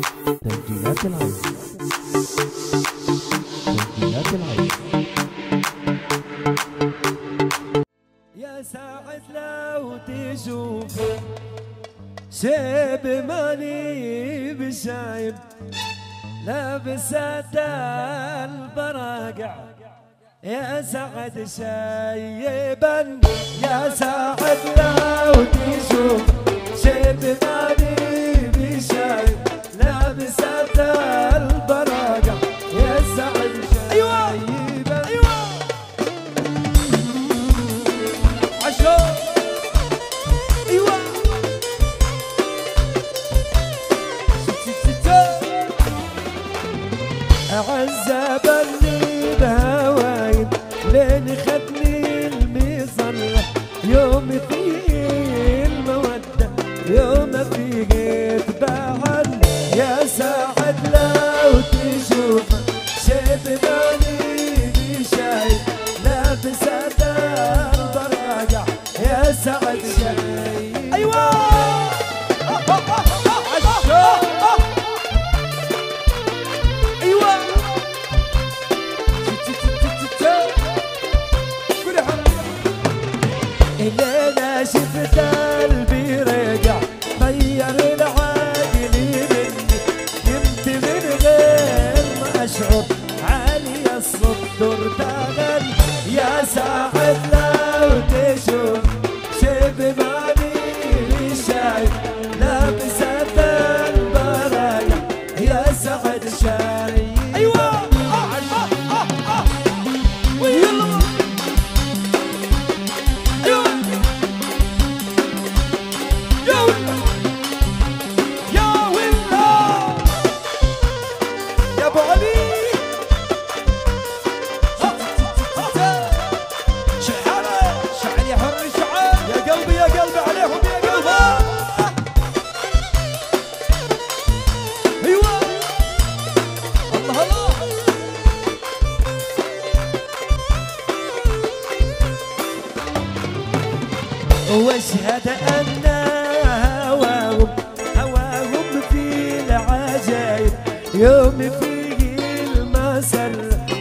تسجيلات العيش تسجيلات العيش يا سعد لو تشوف شيب ماني بشايب لابسات البراقع. يا سعد شيبا يا سعد لو تشوف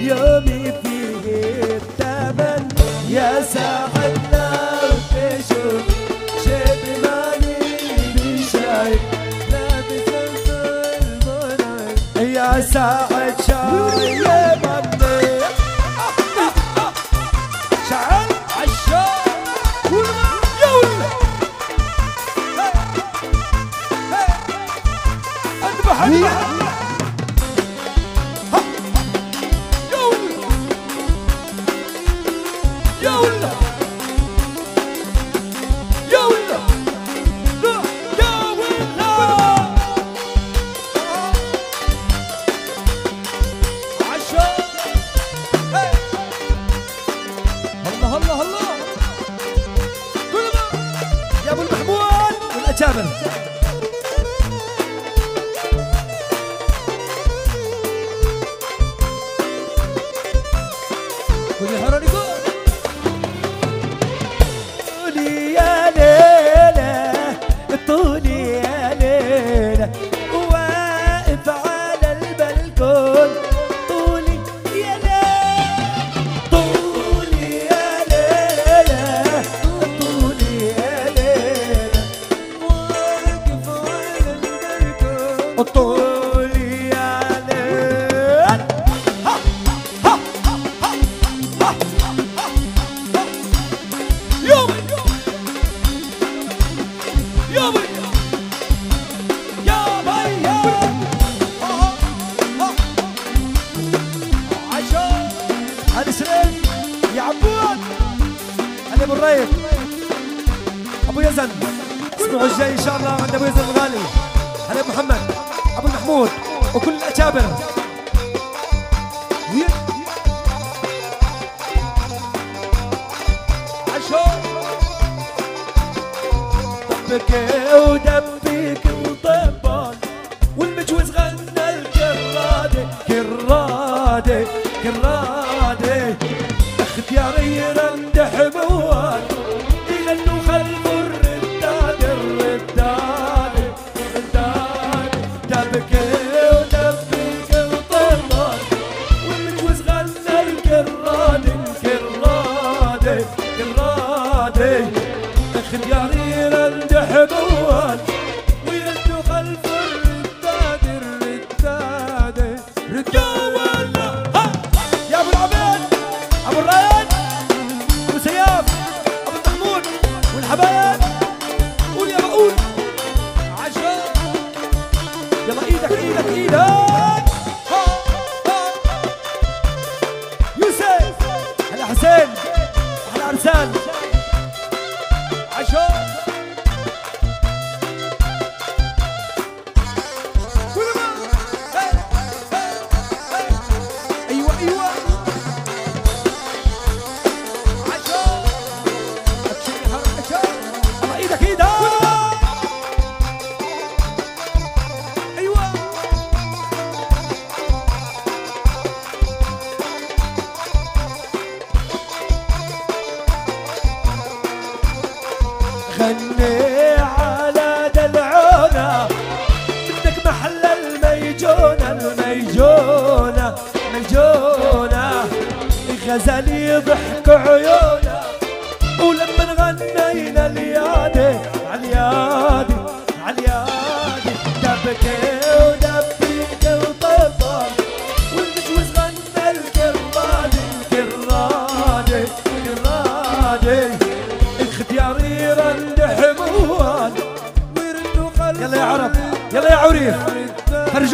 يومي فيه التمن. يا ساعدنا بشوف شد ماني مش شايف لابس الظلم يا ساعدنا العود وكل أجابه de areia.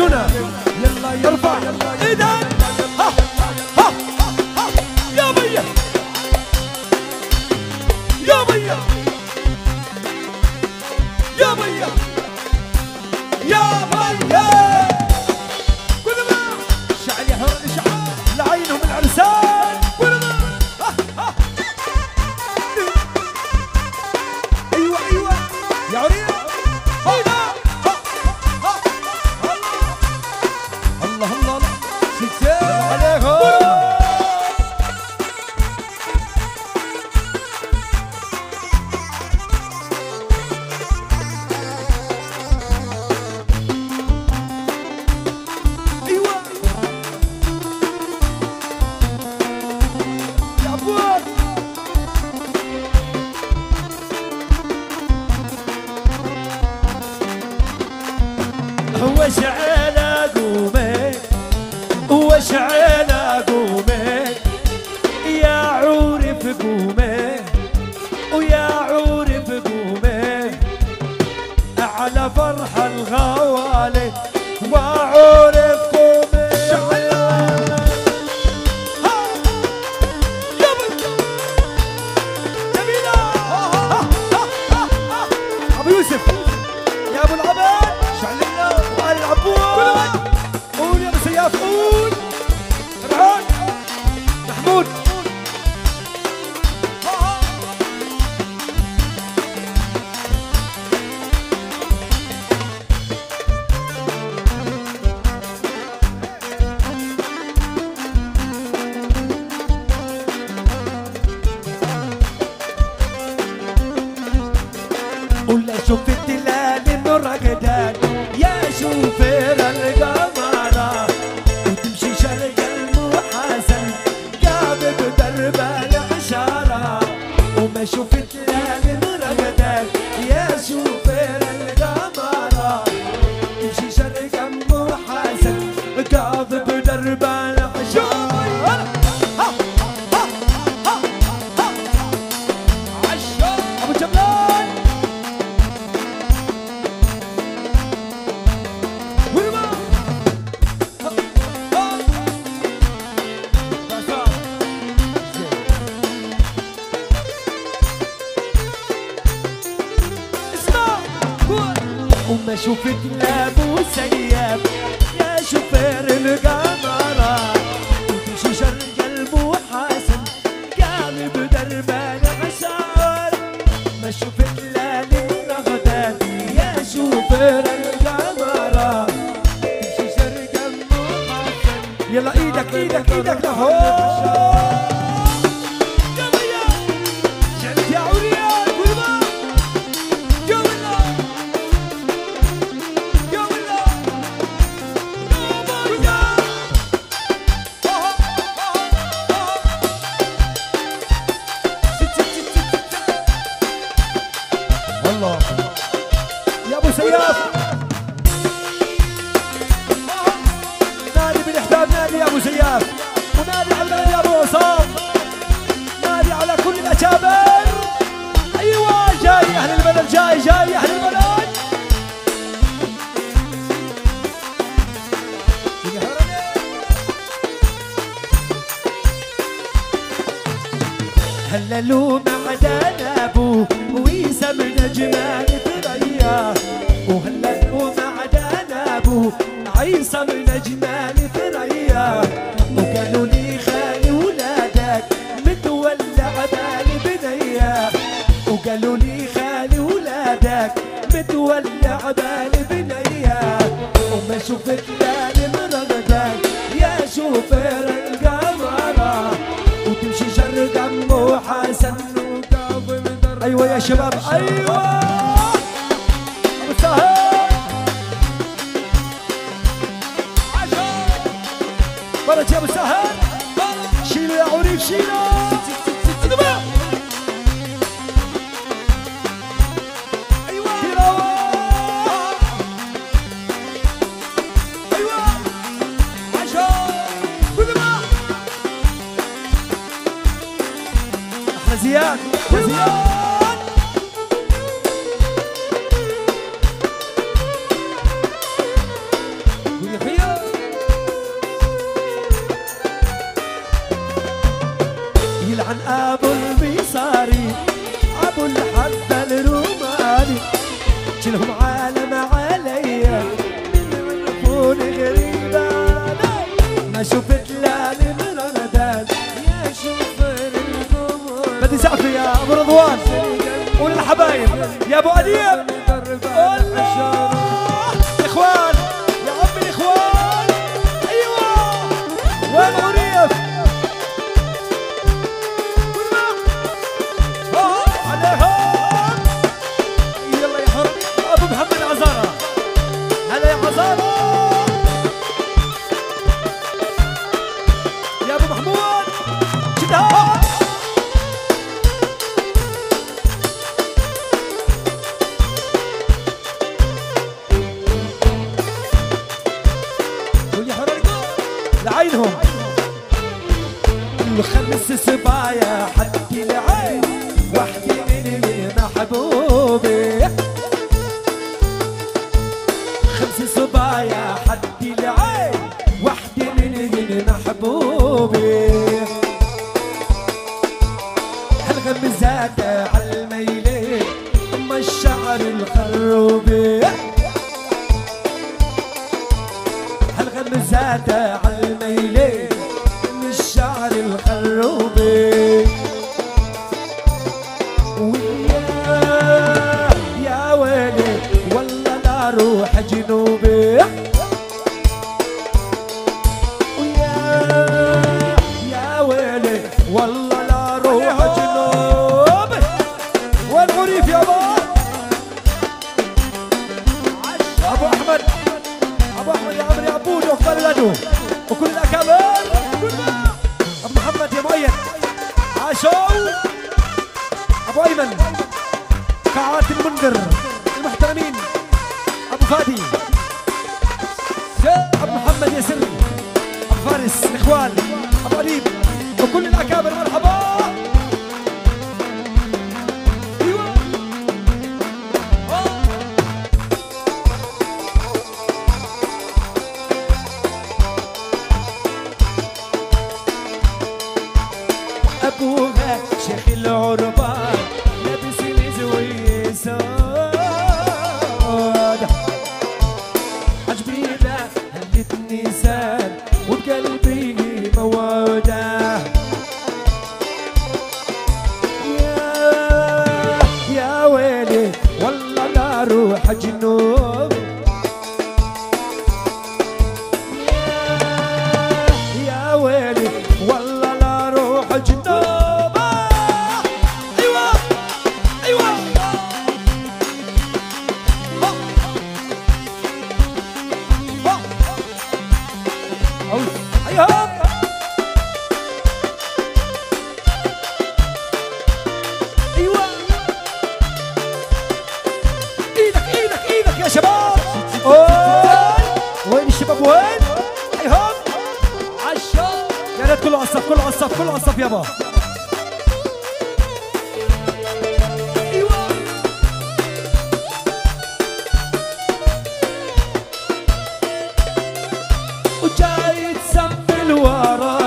Juna. وش قومي وش شوف تلالي ونغدات يا شوف القمرة يلا إيدك إيدك إيدك لهو نادي يا أبو زياد. ونادي على المال يا أبو عصام نادي على كل الاكابر أيوه جاي أهل البلد جاي جاي أهل البلد. هللوا معدن ابو ويسا نجمان ثريا وهللوا معدن ابو عيسى من جمال متولع بالي بنيا وما شفت لالي مرغدك يا شوفير القمرة وتمشي جر دمه حسن أيوه يا شباب. أيوه. Trazia, trazia.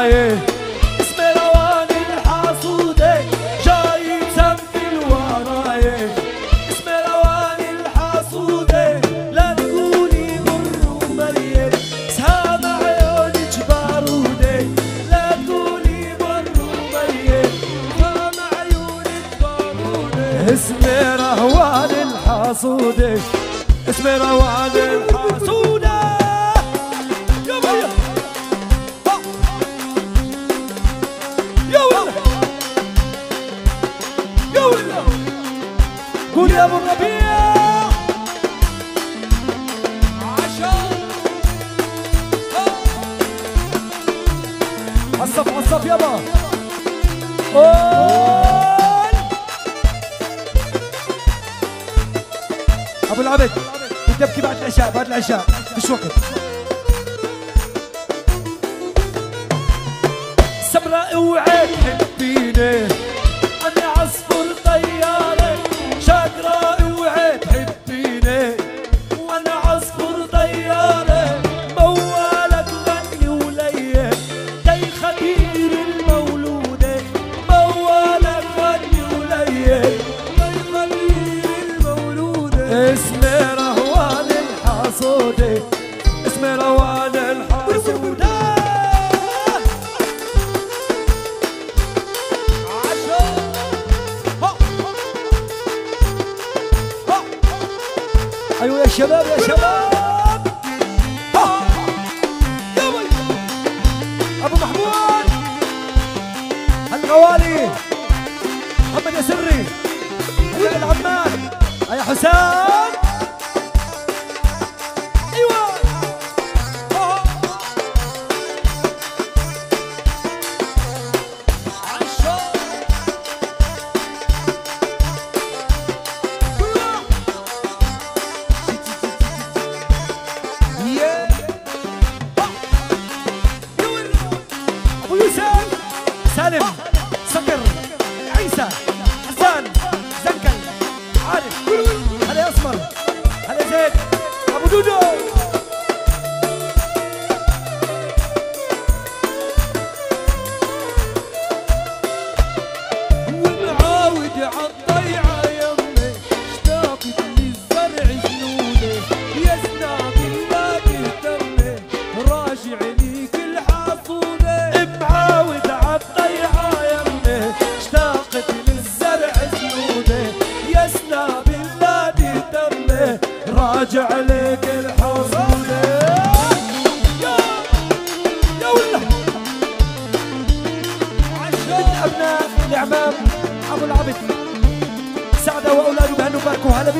yeah. أبو عصف عصف يابا. قول. أبو العبد بدي ابكي بعد العشاء بعد العشاء مش وقت Hassan.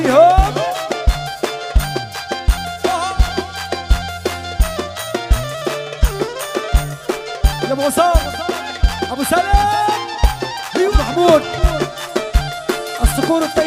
فيهم يا أبو عصام. أبو محمود. الصخور الطيب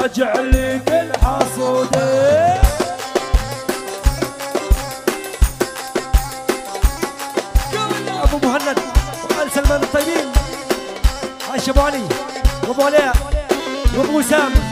راجع لك الحصوده أبو مهند وآل سلمان الطيبين هاي ابو علي وأبو علاء وأبو اسامه